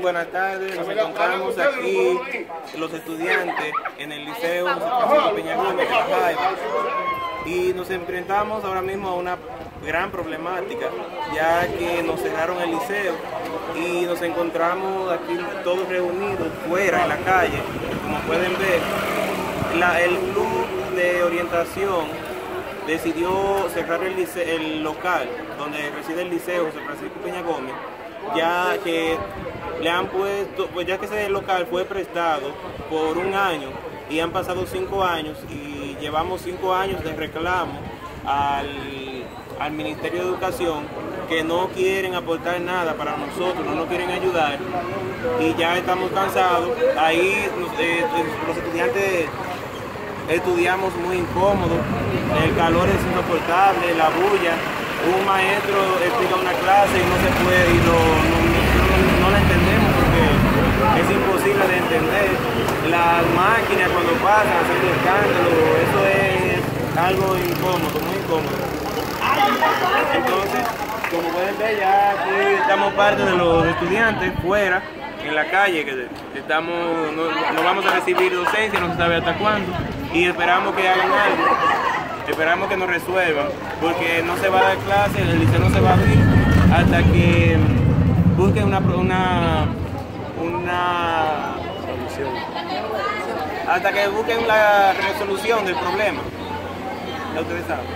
buenas tardes. Nos encontramos aquí los estudiantes en el Liceo Francisco Peña Gómez y nos enfrentamos ahora mismo a una gran problemática ya que nos cerraron el liceo y nos encontramos aquí todos reunidos fuera en la calle. Como pueden ver, el club de orientación decidió cerrar el, el local donde reside el liceo José Francisco Peña Gómez, ya que le han puesto, pues ya que ese local fue prestado por un año y han pasado cinco años y llevamos cinco años de reclamo al, al Ministerio de Educación que no quieren aportar nada para nosotros, no nos quieren ayudar y ya estamos cansados. Ahí eh, los estudiantes estudiamos muy incómodos, el calor es insoportable, la bulla, un maestro explica una y no se puede y no, no- no- no la entendemos porque es imposible de entender. Las máquinas cuando pasan haciendo escándalo, eso es algo incómodo, muy incómodo. Entonces, como pueden ver, ya aquí estamos parte de los estudiantes fuera, en la calle, que estamos, no, no vamos a recibir docencia, no se sabe hasta cuándo, y esperamos que hagan algo, esperamos que nos resuelvan, porque no se va a dar clase, el liceo no se va a abrir hasta que busquen una, una, una hasta que busquen la resolución del problema. Ya ustedes saben.